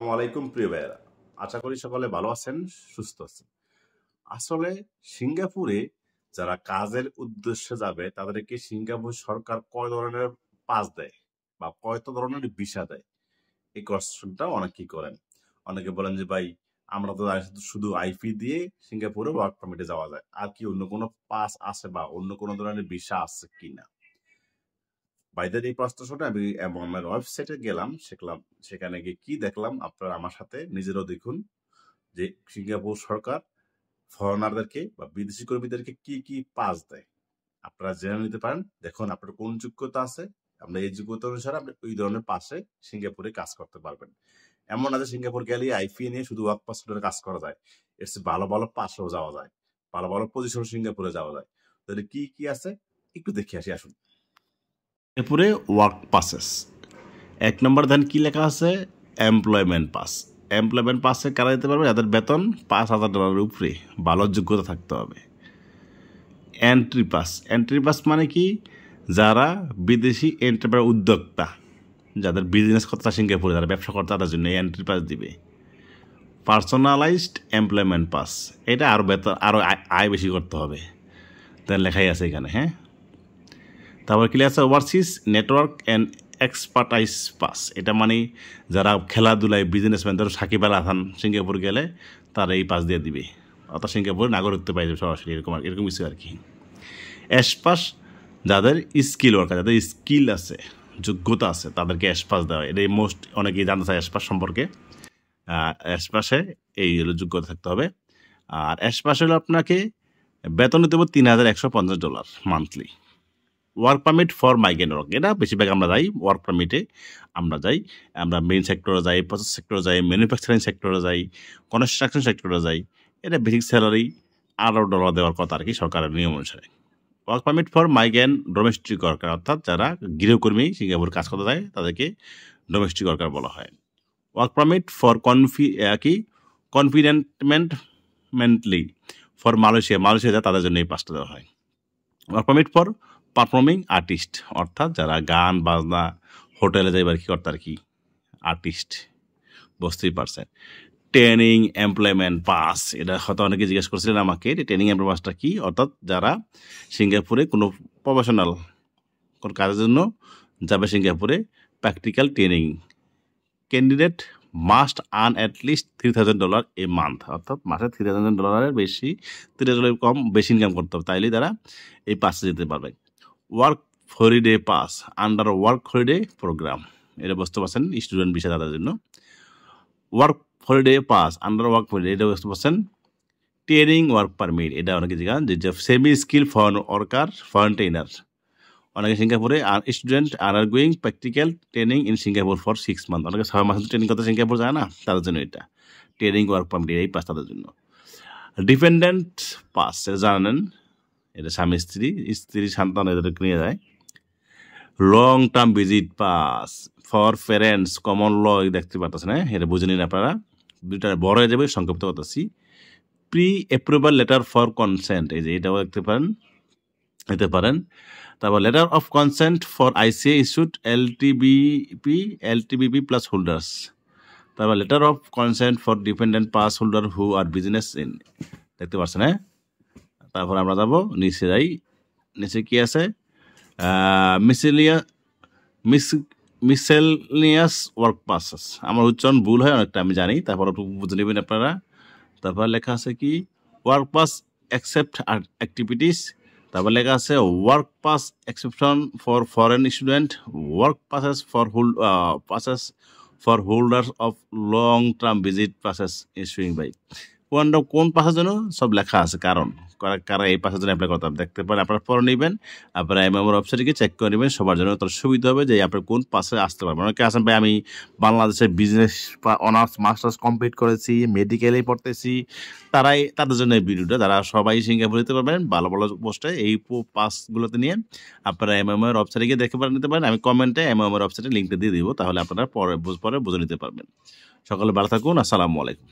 আলাইকুম, প্রিয় ভাইয়েরা। আশা করি সকলে ভালো আছেন, সুস্থ আছেন। আসলে সিঙ্গাপুরে যারা কাজের উদ্দেশ্যে যাবে, তাদেরকে সিঙ্গাপুর সরকার কয় ধরনের পাস দেয় বা কয়ত ধরনের ভিসা দেয়? এই কোশ্চেনটা অনেকেই করেন। অনেকে বলেন যে, ভাই, আমরা তো শুধু আইপি দিয়ে সিঙ্গাপুরে ওয়ার্ক পারমিটে যাওয়া যায়। আর কি অন্য কোনো পাস আছে বা অন্য কোনো ধরনের ভিসা আছে কিনা? বাইদের এই প্রশ্ন শুনে আমি আমার ওয়েবসাইটে গেলাম, শিখলাম, সেখানে গিয়ে কি দেখলাম আপনারা আমার সাথে নিজেরাও দেখুন যে সিঙ্গাপুর সরকার ফরেনারদেরকে বা বিদেশি কর্মীদেরকে কি কি পাস দেয়। আপনারা জেনে নিতে পারেন, দেখুন আপনার কোন যোগ্যতা আছে, আপনার এই যোগ্যতা অনুসারে আপনি ওই ধরনের পাশে সিঙ্গাপুরে কাজ করতে পারবেন। এমন আছে সিঙ্গাপুর গেলে আইপি নিয়ে শুধু ওয়ার্ক পাসপোর্টের কাজ করা যায়, এর ভালো ভালো পাশেও যাওয়া যায়, ভালো ভালো পজিশন সিঙ্গাপুরে যাওয়া যায়। তাহলে কি কি আছে? একটু দেখে আসি, আসুন। সিঙ্গাপুরে ওয়ার্ক পাসেস এক নম্বর দেন কি লেখা আছে? এমপ্লয়মেন্ট পাস এমপ্লয়মেন্ট পাসে কারা দিতে পারবে? যাদের বেতন পাঁচ হাজার ডলারের উপরে। ভালো যোগ্যতা থাকতে হবে। এন্ট্রি পাস এন্ট্রি পাস মানে কি? যারা বিদেশি এন্টারপ্রাইজ উদ্যোক্তা, যাদের বিজনেস করতে সিঙ্গাপুরে, যারা ব্যবসা করতে, তাদের জন্য এন্ট্রি পাস দিবে। পার্সোনালাইজড এমপ্লয়মেন্ট পাস এটা আরও বেতন আরও আয় বেশি করতে হবে। তার লেখাই আছে এখানে হ্যাঁ? তারপর ক্লিয়ার আছে overseas network and expertise pass এটা মানে যারা খেলাধুলায় বিজনেসম্যান ধরো সাকিব আল সিঙ্গাপুর গেলে তারা এই পাস দিয়ে দিবে। অর্থাৎ সিঙ্গাপুরে নাগরিকত্ব পাই যাবে সরাসরি, এরকম আর- এরকম কিছু আর কি। অ্যাশপাস যাদের স্কিল ওয়ার্কার যাদের স্কিল আছে, যোগ্যতা আছে, তাদেরকে অ্যাশপাস দেওয়া হয়। এটা মোস্ট অনেকেই জানতে চায় অ্যাশপাস সম্পর্কে। অ্যাশপাসে এই হলো যোগ্যতা থাকতে হবে। আর অ্যাশপাস হলো আপনাকে বেতন দিতে হবে তিন হাজার একশো পঞ্চাশ dollar monthly work permit for migrant work এটা বেশিরভাগ আমরা যাই ওয়ার্ক পারমিটে আমরা যাই। আমরা মেইন সেক্টরে যাই প্রসেস সেক্টরে যাই ম্যানুফ্যাকচারিং সেক্টরে যাই কনস্ট্রাকশন সেক্টরে যাই। এটা বেসিক স্যালারি আরও ডলার দেওয়ার কথা আর কি সরকারের নিয়ম অনুসারে। Work permit for migrant domestic worker অর্থাৎ যারা গৃহকর্মী, সিঙ্গাপুর কাজ করতে যায়, তাদেরকে ডোমেস্টিক ওয়ার্কার বলা হয়। ওয়ার্ক পারমিট ফর কনফি কি? Confinement mentally for Malaysia. Malaysia যায় তাদের জন্য এই পাসটা দেওয়া হয়। Work permit for performing artist অর্থাৎ যারা গান, বাজনা, হোটেলে যাইবার কি আর কি আর্টিস্ট বুঝতেই পারছেন। ট্রেনিং এমপ্লয়মেন্ট পাস এটা হয়তো অনেকে জিজ্ঞেস করছিলেন আমাকে ট্রেনিং এমপ্লয় পাসটা কি? অর্থাৎ যারা সিঙ্গাপুরে কোনো প্রফেশনাল কোনো কাজের জন্য যাবে সিঙ্গাপুরে practical training candidate must earn at least three thousand dollar a month অর্থাৎ মাসে থ্রি থাউজেন্ড ডলারের বেশি থ্রি থাউজেন্ডের কম, বেশি ইনকাম করতে হবে, তাইলেই তারা এই পাসে যেতে পারবে work holiday pass under work holiday programme এটা বুঝতে পারছেন স্টুডেন্ট বিষয় তাদের জন্য। Work holiday pass under work holiday এটা বুঝতে পারছেন? ট্রেনিং ওয়ার্ক পারমিট এটা অনেকে জিজ্ঞাসা যে semi skill foreign worker foreign trainer অনেকে সিঙ্গাপুরে student R are going practical training in Singapore for six month অনেকে ছয় মাস ট্রেনিং করতে সিঙ্গাপুর যায় না, তাদের জন্য এটা। ট্রেনিং ওয়ার্ক পারমিট এই পাস তাদের জন্য। ডিপেন্ডেন্ট পাস জানেন? এটা স্বামী স্ত্রী স্ত্রী সন্তান এদেরকে নিয়ে যায়। Long term visit pass for parents common law দেখতে পারতেছেন হ্যাঁ? এটা বুঝে নিন আপনারা। দুইটা বড় হয়ে যাবে, সংক্ষিপ্ত করতেছি। Pre approval letter for consent এই যে এটাও দেখতে পারেন দিতে পারেন। তারপর letter of consent for ICA issued L TVP L TVP plus holders তারপর letter of consent for dependent pass holder who are business in দেখতে পাচ্ছেন হ্যাঁ? তারপর আমরা যাব নিচে যাই। নিচে কি আছে? মিসেলিয়া মিস মিসেলিয়াস ওয়ার্ক পাসেস আমার উচ্চারণ ভুল হয়, অনেকটা আমি জানি, তারপর একটু বুঝে নেবেন আপনারা। তারপর লেখা আছে কি? ওয়ার্ক পাস অ্যাকসেপ্ট অ্যাক্টিভিটিস তারপর লেখা আছে work pass exception for foreign student work passes for hold passes for holders of long term visit passes issuing by কোনটা কোন পাশের জন্য সব লেখা আছে, কারণ। কারা এই পাশের জন্য অ্যাপ্লাই করতে হবে। দেখতে পারেন, আপনারা পরে নেবেন, আপনারা এমএমআর ওয়েবসাইটে গিয়ে চেক করে নেবেন, সবার জন্য তার সুবিধা হবে যে আপনার কোন পাশে আসতে পারবেন। অনেকে আছেন, ভাই, আমি বাংলাদেশে বিজনেস অনার্স মাস্টার্স কমপ্লিট করেছি মেডিকেলেই পড়তেছি। তারাই, তাদের জন্য এই ভিডিওটা তারা সবাই সিঙ্গাপুর দিতে পারবেন, ভালো ভালো পোস্টে এই পাসগুলোতে নিয়ে আপনারা এমএমআর ওয়েবসাইটে গিয়ে দেখে পারেন, নিতে পারেন। আমি কমেন্টে এম এমএমআর ওয়েবসাইটে লিঙ্কটা দিয়ে দিব, তাহলে আপনারা পরে পরে বুঝে নিতে পারবেন। সকলে ভালো থাকুন, আসসালামু আলাইকুম।